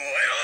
燃えろ